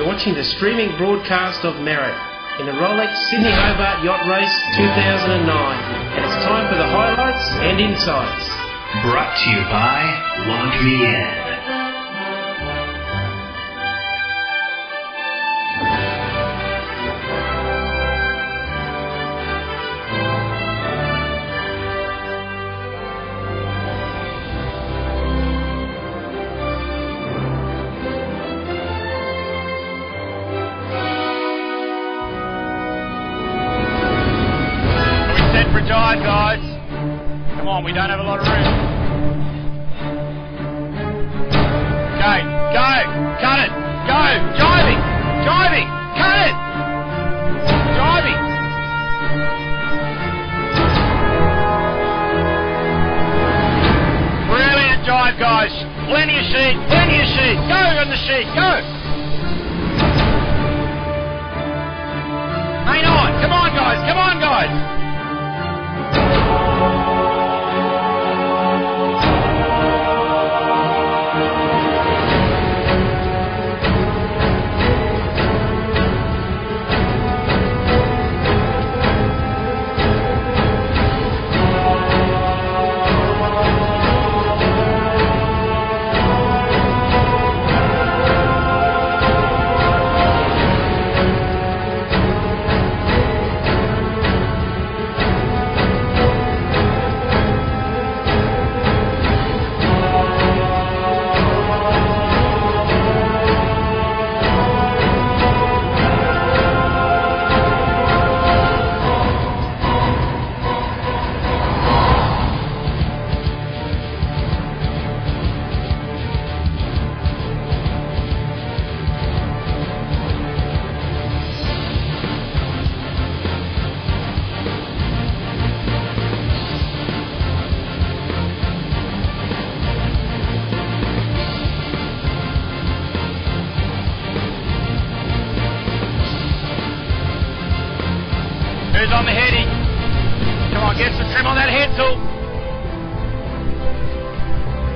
You're watching the streaming broadcast of Merit in the Rolex Sydney Hobart Yacht Race 2009, and it's time for the highlights and insights. Brought to you by Log Me. A dive, guys? Come on, we don't have a lot of room. Okay, go, cut it, go, diving, diving, cut it, diving. Brilliant dive, guys. Plenty of sheet, plenty of sheet. Go on the sheet, go. Main on, come on, guys, come on, guys. Who's on the heading? Come on, get some trim on that head tool.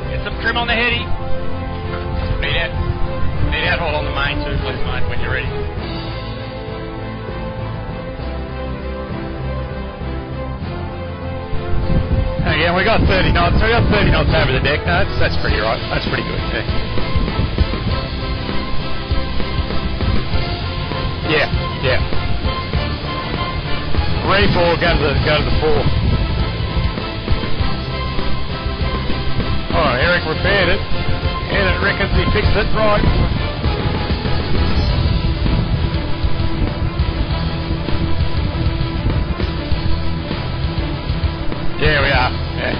Get some trim on the heading. Need out. Need out hold on the main too, please, mate, when you're ready. Again, we got 30 knots. We got 30 knots over the deck. No, that's, that's pretty right. That's pretty good. Yeah. Three, four, go to the go to the four. Oh, Eric repaired it, and it reckons he fixed it right. There we are. Yeah.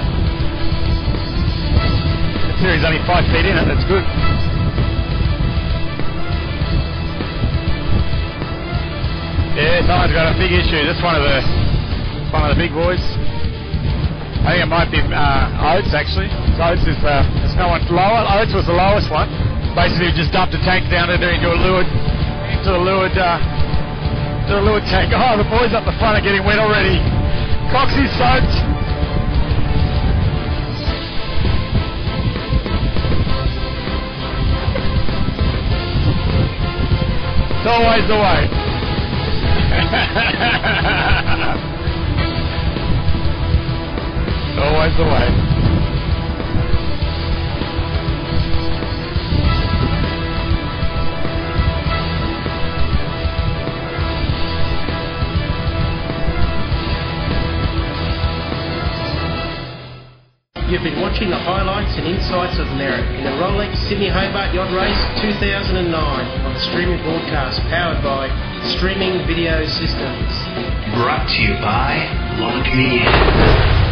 Considering he's only five feet in it, that's good. Yeah, someone's got a big issue. That's one of the one of the big boys. I think it might be uh, Oats actually. Oats is uh, no one lower. Oats was the lowest one. Basically, just dumped a tank down there into a leeward into the leeward uh, the leeward tank. Oh, the boys up the front are getting wet already. Coxie's soaked. It's always the way. Always the way. You've been watching the highlights and insights of Merit in the Rolex Sydney Hobart Yacht Race 2009 on the streaming broadcast powered by Streaming Video Systems. Brought to you by Log Me In.